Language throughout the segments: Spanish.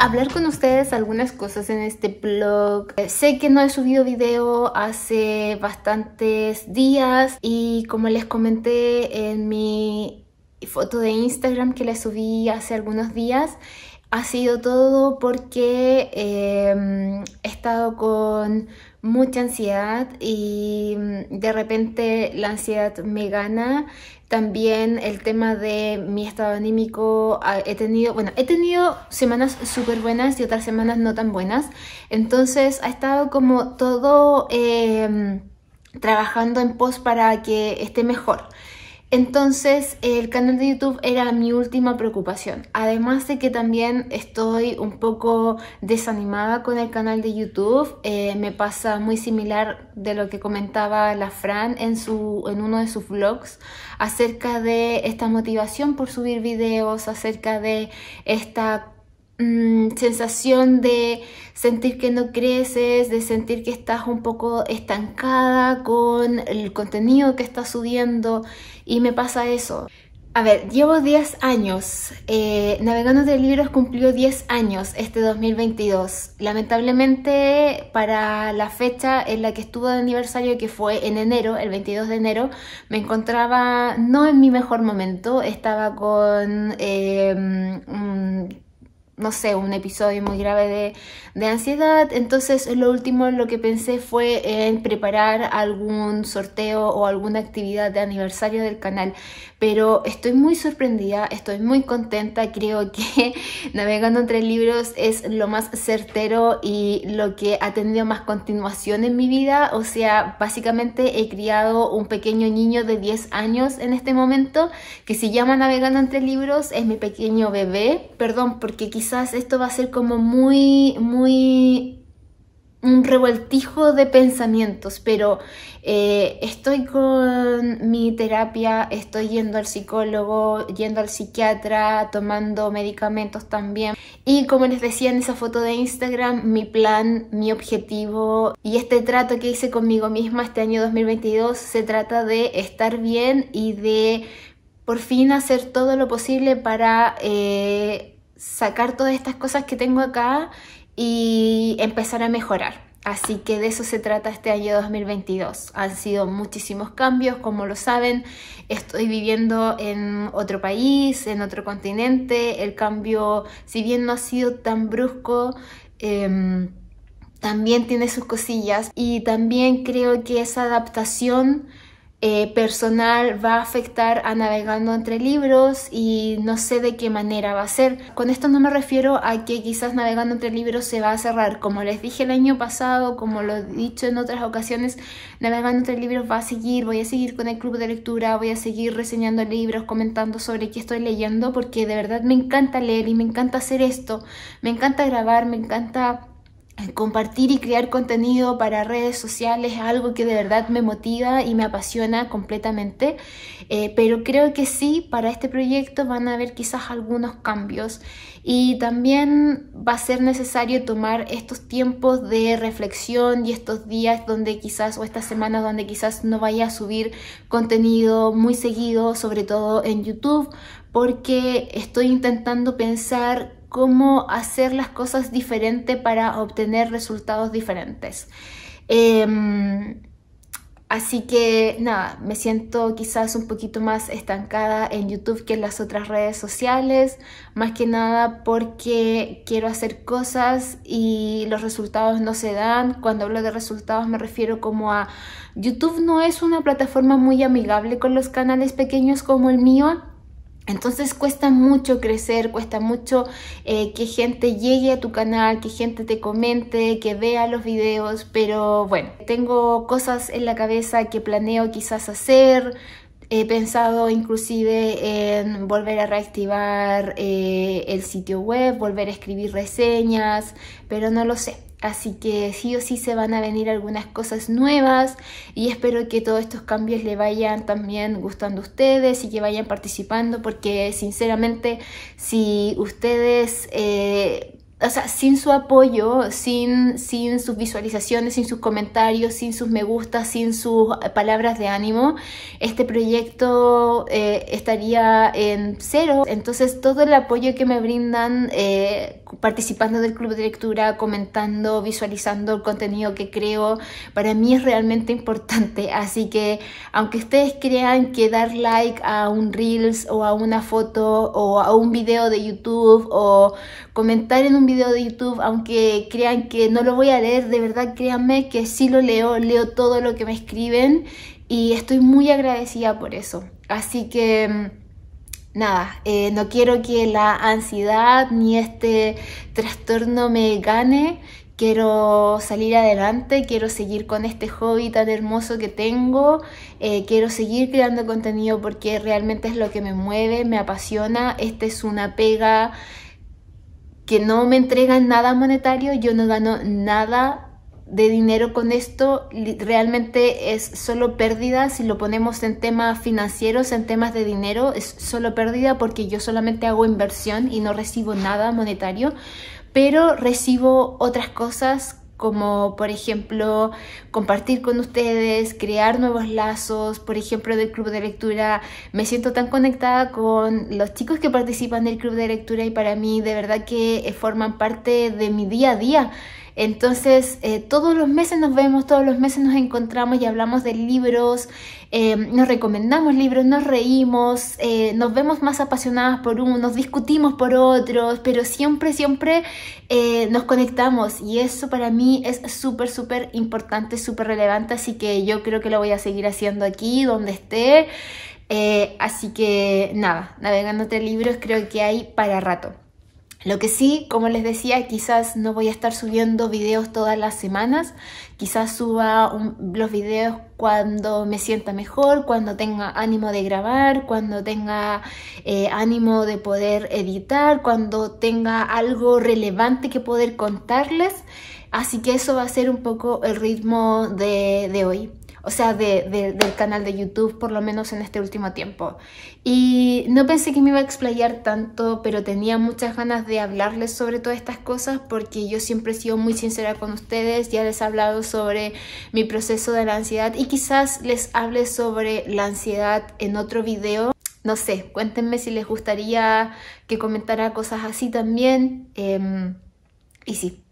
cambios, algunas cosas en este blog. Eh, sé que no he subido video hace bastantes días y como les comenté en mi foto de Instagram que la subí hace algunos días, ha sido todo porque em, he estado con mucha ansiedad y mm, de repente la ansiedad me gana. También el tema de mi estado anímico, ah, he tenido, bueno, he tenido semanas súper buenas y otras semanas no tan buenas. Entonces ha estado como todo em, trabajando en pos para que esté mejor. Entonces el canal de YouTube era mi última preocupación. Además de que también estoy un poco desanimada con el canal de YouTube. Eh, me pasa muy similar de lo que comentaba la Fran en, su, en uno de sus vlogs acerca de esta motivación por subir videos, acerca de esta Mm, sensación de sentir que no creces, de sentir que estás un poco estancada con el contenido que estás subiendo y me pasa eso. A ver, llevo 10 años, eh, Navegando de Libros cumplió 10 años este 2022. Lamentablemente para la fecha en la que estuvo de aniversario, que fue en enero, el 22 de enero, me encontraba no en mi mejor momento, estaba con... Eh, no sé, un episodio muy grave de, de, ansiedad. Entonces lo último lo que pensé fue en preparar algún sorteo o alguna actividad de aniversario del canal. Pero estoy muy sorprendida, estoy muy contenta, creo que Navegando entre libros es lo más certero y lo que ha tenido más continuación en mi vida, o sea, básicamente he criado un pequeño niño de 10 años en este momento que se llama Navegando entre libros, es mi pequeño bebé, perdón, porque quizás esto va a ser como muy, muy un revueltijo de pensamientos, pero eh, estoy con mi terapia, estoy yendo al psicólogo, yendo al psiquiatra, tomando medicamentos también. Y como les decía en esa foto de Instagram, mi plan, mi objetivo y este trato que hice conmigo misma este año 2022 se trata de estar bien y de por fin hacer todo lo posible para eh, sacar todas estas cosas que tengo acá y empezar a mejorar. Así que de eso se trata este año 2022. Han sido muchísimos cambios, como lo saben. Estoy viviendo en otro país, en otro continente. El cambio, si bien no ha sido tan brusco, em, también tiene sus cosillas. Y también creo que esa adaptación eh, personal va a afectar a navegando entre libros y no sé de qué manera va a ser. Con esto no me refiero a que quizás navegando entre libros se va a cerrar. Como les dije el año pasado, como lo he dicho en otras ocasiones, navegando entre libros va a seguir. Voy a seguir con el club de lectura, voy a seguir reseñando libros, comentando sobre qué estoy leyendo, porque de verdad me encanta leer y me encanta hacer esto. Me encanta grabar, me encanta compartir y crear contenido para redes sociales es algo que de verdad me motiva y me apasiona completamente, eh, pero creo que sí, para este proyecto van a haber quizás algunos cambios y también va a ser necesario tomar estos tiempos de reflexión y estos días donde quizás o estas semanas donde quizás no vaya a subir contenido muy seguido, sobre todo en YouTube, porque estoy intentando pensar cómo hacer las cosas diferente para obtener resultados diferentes. Em, así que nada, me siento quizás un poquito más estancada en YouTube que en las otras redes sociales, más que nada porque quiero hacer cosas y los resultados no se dan. Cuando hablo de resultados me refiero como a YouTube no es una plataforma muy amigable con los canales pequeños como el mío entonces cuesta mucho crecer, cuesta mucho eh, que gente llegue a tu canal, que gente te comente, que vea los videos, pero bueno, tengo cosas en la cabeza que planeo quizás hacer, He pensado inclusive en volver a reactivar eh, el sitio web, volver a escribir reseñas, pero no lo sé. Así que sí o sí se van a venir algunas cosas nuevas y espero que todos estos cambios le vayan también gustando a ustedes y que vayan participando porque sinceramente si ustedes... Eh, o sea, sin su apoyo, sin, sin sus visualizaciones, sin sus comentarios, sin sus me gustas, sin sus palabras de ánimo, este proyecto eh, estaría en cero. Entonces todo el apoyo que me brindan eh, participando del club de lectura, comentando, visualizando el contenido que creo, para mí es realmente importante. Así que aunque ustedes crean que dar like a un reels o a una foto o a un video de YouTube o comentar en un de YouTube, aunque crean que no lo voy a leer, de verdad créanme que sí lo leo, leo todo lo que me escriben y estoy muy agradecida por eso. Así que mm, nada, eh, no quiero que la ansiedad ni este trastorno me gane. Quiero salir adelante, quiero seguir con este hobby tan hermoso que tengo, eh, quiero seguir creando contenido porque realmente es lo que me mueve, me apasiona. Esta es una pega que no me entregan nada monetario, yo no gano nada de dinero con esto, realmente es solo pérdida. Si lo ponemos en temas financieros, en temas de dinero, es solo pérdida porque yo solamente hago inversión y no recibo nada monetario, pero recibo otras cosas como por ejemplo compartir con ustedes, crear nuevos lazos, por ejemplo del club de lectura. Me siento tan conectada con los chicos que participan del club de lectura y para mí de verdad que eh, forman parte de mi día a día. Entonces, eh, todos los meses nos vemos, todos los meses nos encontramos y hablamos de libros, eh, nos recomendamos libros, nos reímos, eh, nos vemos más apasionadas por uno, nos discutimos por otros, pero siempre, siempre nos conectamos y eso para mí es súper, súper importante, súper relevante, así que yo creo que lo voy a seguir haciendo aquí, donde esté. así que nada, navegando entre libros creo que hay para rato. Lo que sí, como les decía, quizás no voy a estar subiendo videos todas las semanas, quizás suba los videos cuando me sienta mejor, cuando tenga ánimo de grabar, cuando tenga eh, ánimo de poder editar, cuando tenga algo relevante que poder contarles. Así que eso va a ser un poco el ritmo de, de hoy o sea, del canal de YouTube, por lo menos en este último tiempo. Y no pensé que me iba a explayar tanto, pero tenía muchas ganas de hablarles sobre todas estas cosas porque yo siempre he sido muy sincera con ustedes, ya les he hablado sobre mi proceso de la ansiedad y quizás les hable sobre la ansiedad en otro video. No sé, cuéntenme si les gustaría que comentara cosas así también. Em, y sí,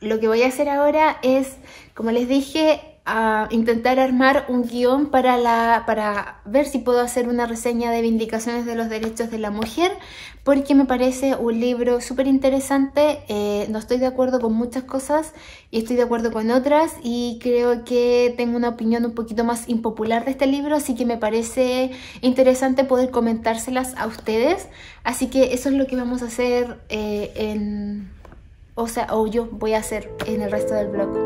lo que voy a hacer ahora es, como les dije, a intentar armar un guion para, la, para ver si puedo hacer una reseña de Vindicaciones de los Derechos de la Mujer, porque me parece un libro súper interesante. Eh, no estoy de acuerdo con muchas cosas y estoy de acuerdo con otras, y creo que tengo una opinión un poquito más impopular de este libro, así que me parece interesante poder comentárselas a ustedes. Así que eso es lo que vamos a hacer eh, en. O sea, o yo voy a hacer en el resto del blog.